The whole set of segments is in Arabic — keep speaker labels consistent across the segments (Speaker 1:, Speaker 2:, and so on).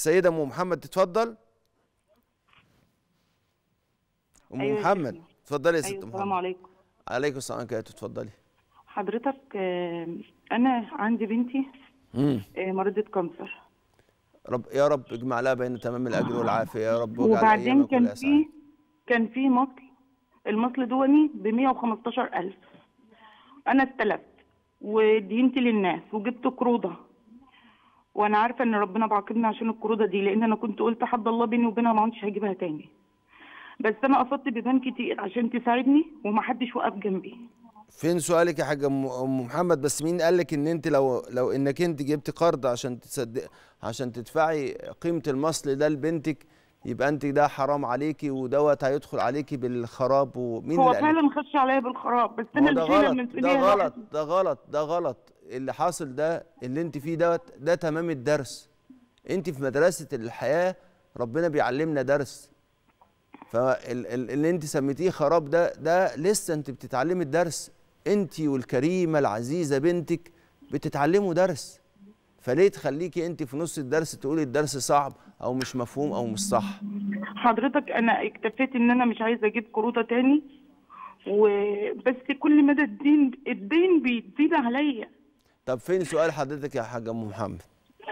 Speaker 1: السيده أم محمد تتفضل. أم
Speaker 2: أيوة
Speaker 1: محمد. اتفضلي يا ست
Speaker 2: أيوه
Speaker 1: محمد
Speaker 2: السلام عليكم.
Speaker 1: عليكم السلام كده تتفضلي
Speaker 2: حضرتك آه، أنا عندي بنتي آه، مريضة cancer.
Speaker 1: رب يا رب اجمع لها بين تمام الأجر والعافية يا رب
Speaker 2: وبعدين كان في. كان في مصل. المصل دوني ب 115000 أنا استلفت ودينت للناس وجبت قروضه وأنا عارفة إن ربنا بعاقبني عشان القروضه دي لأن أنا كنت قلت حد الله بيني وبينها ما عدتش هجيبها تاني بس أنا قصدت بيبان كتير عشان تساعدني ومحدش وقف جنبي
Speaker 1: فين سؤالك يا حاجة ام محمد بس مين قال لك إن أنت لو لو إنك أنت جبت قرض عشان تصدق عشان تدفعي قيمة المصل ده لبنتك يبقى أنت ده حرام عليكي ودوت هيدخل عليكي بالخراب ومين
Speaker 2: هو؟ فعلا خش عليا بالخراب بس
Speaker 1: أنا
Speaker 2: اللي
Speaker 1: شايلة
Speaker 2: المسؤوليه
Speaker 1: ده غلط. ده غلط ده غلط اللي حاصل ده اللي انت فيه دوت ده تمام الدرس. انت في مدرسة الحياة ربنا بيعلمنا درس. فاللي انت سميتيه خراب ده ده لسه انت بتتعلمي الدرس. انت والكريمة العزيزة بنتك بتتعلموا درس. فليه تخليكي انت في نص الدرس تقولي الدرس صعب أو مش مفهوم أو مش صح؟
Speaker 2: حضرتك أنا اكتفيت إن أنا مش عايزة أجيب قروضه تاني وبس كل مدى الدين الدين بيزيد عليا.
Speaker 1: طب فين سؤال حضرتك يا حاجة أم محمد؟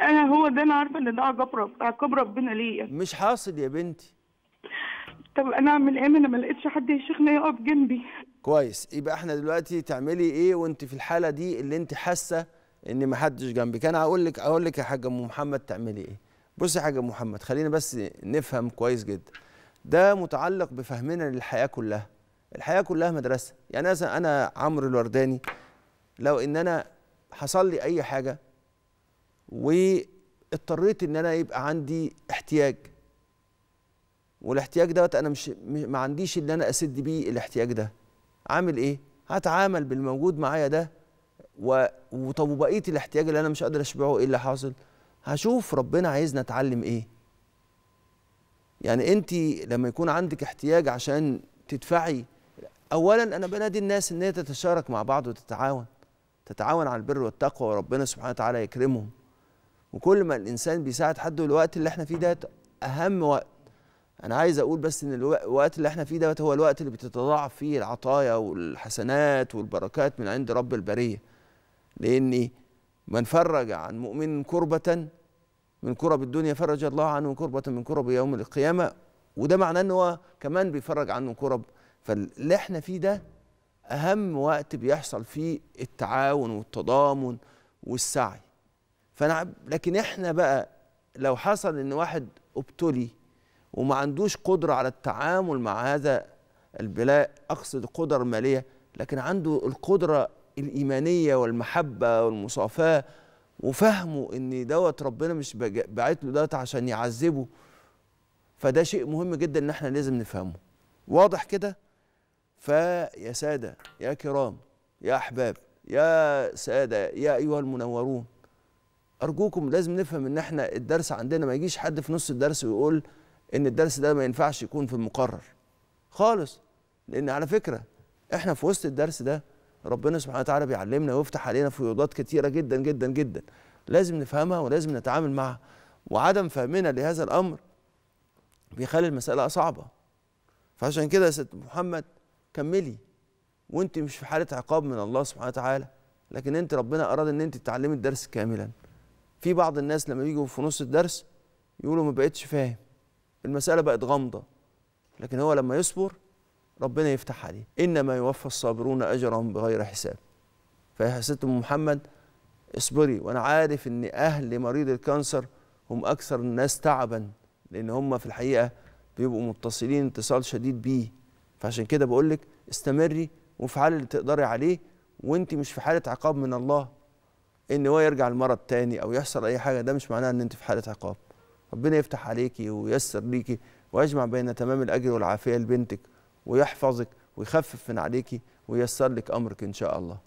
Speaker 2: أنا هو ده أنا عارفة إن ده عقاب عقاب ربنا ليا.
Speaker 1: مش حاصل يا بنتي.
Speaker 2: طب أنا اعمل إيه أنا ما لقيتش حد يا شيخنا يقف جنبي.
Speaker 1: كويس. يبقى إحنا دلوقتي تعملي إيه وأنت في الحالة دي اللي أنت حاسة إن ما حدش جنبك؟ أنا هقول لك أقول لك يا حاجة أم محمد تعملي إيه. بصي يا حاجة أم محمد خلينا بس نفهم كويس جدا. ده متعلق بفهمنا للحياة كلها. الحياة كلها مدرسة. يعني مثلا أنا عمرو الورداني لو إن أنا حصل لي أي حاجة واضطريت إن أنا يبقى عندي احتياج. والاحتياج دوت أنا مش ما عنديش اللي أنا أسد بيه الاحتياج ده. عامل إيه؟ هتعامل بالموجود معايا ده و... وطب وبقية الاحتياج اللي أنا مش قادر أشبعه إيه اللي حاصل؟ هشوف ربنا عايزنا اتعلم إيه. يعني انت لما يكون عندك احتياج عشان تدفعي اولا أنا بنادي الناس إن هي تتشارك مع بعض وتتعاون. تتعاون على البر والتقوى وربنا سبحانه وتعالى يكرمهم. وكل ما الإنسان بيساعد حد الوقت اللي إحنا فيه ده أهم وقت. أنا عايز أقول بس إن الوق- الوقت اللي إحنا فيه دوت هو الوقت اللي بتتضاعف فيه العطايا والحسنات والبركات من عند رب البرية. لإني من فرج عن مؤمن كربة من كرب الدنيا فرج الله عنه كربة من كرب يوم القيامة. وده معناه إن هو كمان بيفرج عنه كرب. فاللي إحنا فيه ده أهم وقت بيحصل فيه التعاون والتضامن والسعي. فأنا لكن إحنا بقى لو حصل إن واحد أبتلي وما عندوش قدرة على التعامل مع هذا البلاء أقصد القدرة المالية لكن عنده القدرة الإيمانية والمحبة والمصافاة وفهمه إن دوت ربنا مش باعت له دوت عشان يعذبه فده شيء مهم جدا إن إحنا لازم نفهمه. واضح كده؟ فيا سادة يا كرام يا أحباب يا سادة يا أيها المنورون أرجوكم لازم نفهم إن إحنا الدرس عندنا ما يجيش حد في نص الدرس ويقول إن الدرس ده ما ينفعش يكون في المقرر. خالص لأن على فكرة إحنا في وسط الدرس ده ربنا سبحانه وتعالى بيعلمنا ويفتح علينا فيوضات كتيرة جدا جدا جدا. لازم نفهمها ولازم نتعامل معها. وعدم فهمنا لهذا الأمر بيخلي المسألة صعبة. فعشان كده يا ست محمد كملي. وانت مش في حالة عقاب من الله سبحانه وتعالى لكن انت ربنا أراد إن انت تتعلمي الدرس كاملا. في بعض الناس لما يجوا في نص الدرس يقولوا ما بقتش فاهم. المسألة بقت غامضة. لكن هو لما يصبر ربنا يفتح عليه. إنما يوفى الصابرون أجرهم بغير حساب. فيا ست أم محمد اصبري. وأنا عارف إن أهل مريض الكانسر هم أكثر الناس تعبا لأن هم في الحقيقة بيبقوا متصلين اتصال شديد بيه. فعشان كده بقول لك استمري وافعلي اللي تقدري عليه وانت مش في حالة عقاب من الله إن هو يرجع المرض تاني أو يحصل أي حاجة ده مش معناه إن انت في حالة عقاب. ربنا يفتح عليكي وييسر ليكي ويجمع بين تمام الأجر والعافية لبنتك ويحفظك ويخفف من عليكي وييسر لك أمرك إن شاء الله.